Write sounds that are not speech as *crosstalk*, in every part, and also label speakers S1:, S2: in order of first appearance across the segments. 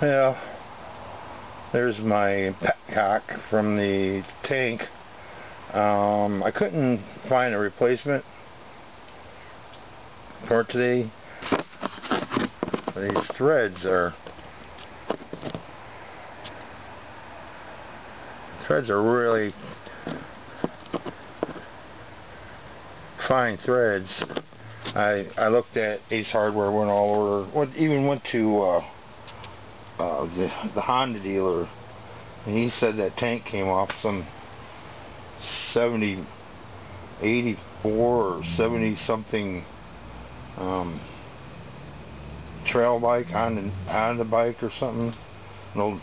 S1: Well, there's my petcock from the tank. Um, I couldn't find a replacement for today. These threads are threads are really fine threads. I I looked at Ace Hardware, went all over, went, even went to uh, uh, the, the Honda dealer, and he said that tank came off some 70, 84 or 70 something um, trail bike on the, on the bike or something, an old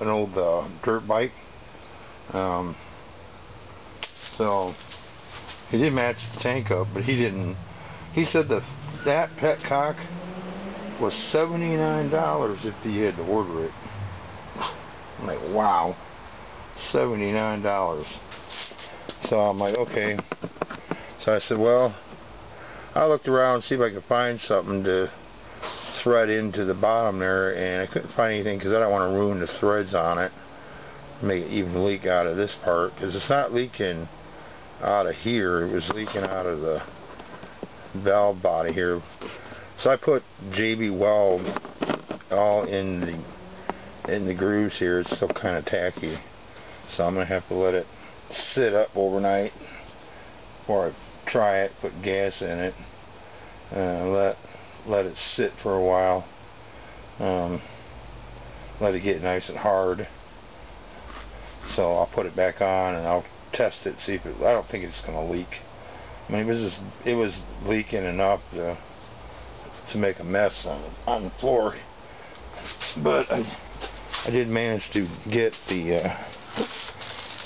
S1: an old uh, dirt bike. Um, so he did match the tank up, but he didn't. He said that that petcock was $79 if you had to order it. I'm like, wow, $79. So I'm like, okay. So I said, well, I looked around see if I could find something to thread into the bottom there, and I couldn't find anything because I don't want to ruin the threads on it, make it even leak out of this part, because it's not leaking out of here, it was leaking out of the valve body here so I put JB Weld all in the in the grooves here. It's still kind of tacky. So I'm going to have to let it sit up overnight before I try it, put gas in it, uh, let let it sit for a while, um, let it get nice and hard. So I'll put it back on and I'll test it, see if it, I don't think it's going to leak. I mean, it was just, it was leaking enough to to make a mess on, on the floor. But I, I did manage to get the, uh,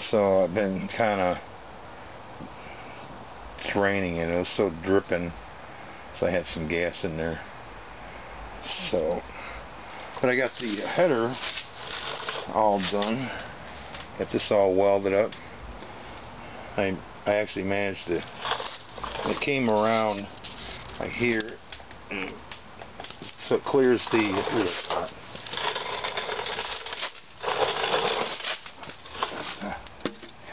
S1: so I've been kind of draining it. It was so dripping, so I had some gas in there. So, but I got the header all done. Got this all welded up. I I actually managed to. It came around like here so it clears the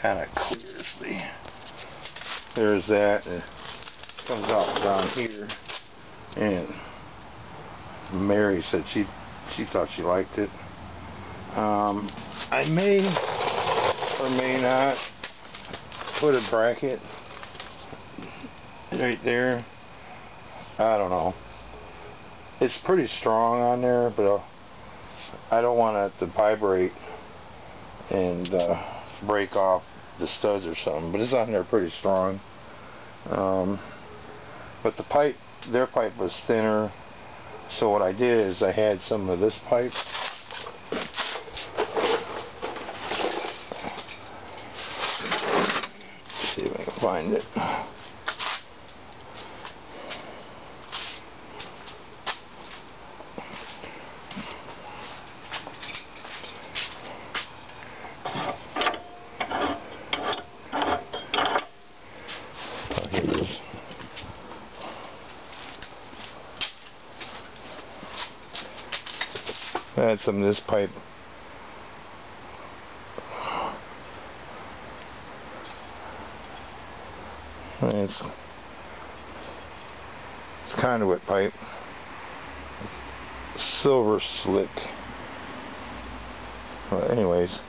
S1: kind of clears the there's that it comes out down here. And Mary said she she thought she liked it. Um, I may or may not put a bracket right there. I don't know it's pretty strong on there, but uh, I don't want it to vibrate and uh, break off the studs or something. But it's on there pretty strong. Um, but the pipe, their pipe was thinner. So what I did is I had some of this pipe. Let's see if I can find it. Had some of this pipe. It's it's conduit pipe. Silver slick. Well, anyways,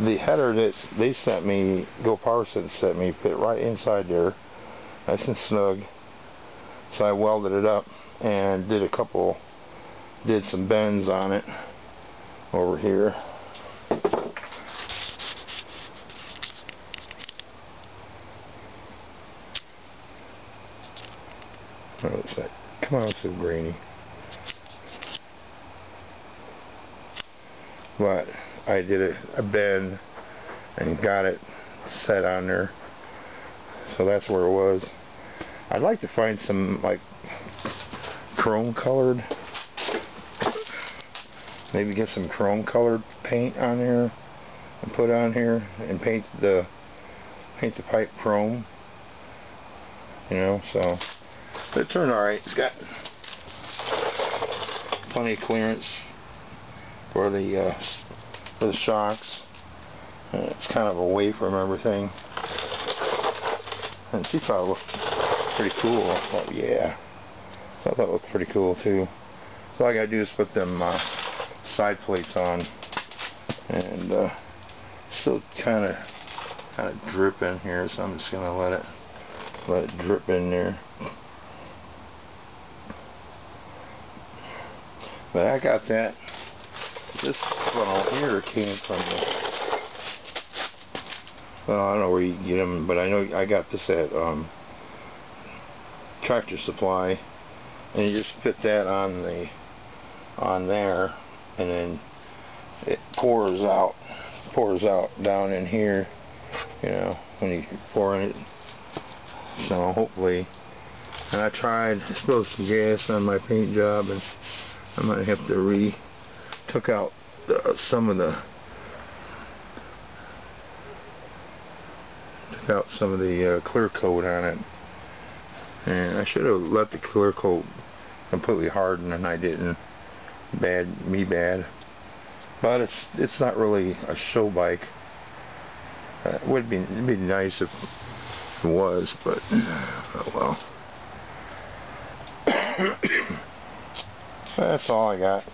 S1: the header that they sent me, Go Power sent me, fit right inside there, nice and snug. So I welded it up and did a couple did some bends on it over here. Oh, it's that. Come on, it's so grainy. But I did a, a bend and got it set on there. So that's where it was. I'd like to find some like chrome colored maybe get some chrome colored paint on here and put on here and paint the paint the pipe chrome you know so but it turned alright it's got plenty of clearance for the uh, for the shocks. And it's kind of away from everything. And she thought it looked pretty cool. Thought, yeah. I thought it looked pretty cool too. So all I gotta do is put them uh, side plates on, and uh, still kind of kind of drip in here. So I'm just gonna let it let it drip in there. But I got that. This funnel here came from the. Well, I don't know where you get them, but I know I got this at um, Tractor Supply, and you just put that on the on there, and then it pours out, pours out down in here. You know, when you pour it. So hopefully, and I tried spilled some gas on my paint job, and I might have to re took out the, some of the took out some of the uh, clear coat on it and I should have let the clear coat completely harden and I didn't bad me bad. But it's it's not really a show bike. Uh, it would be it'd be nice if it was but oh well. *coughs* That's all I got.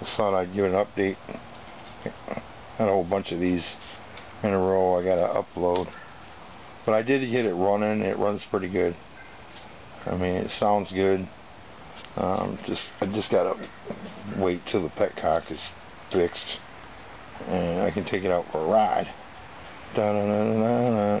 S1: Just thought I'd give an update. Got a whole bunch of these in a row I gotta upload. But I did get it running. It runs pretty good. I mean it sounds good um, just I just gotta wait till the petcock is fixed. And I can take it out for a ride. Da -da -da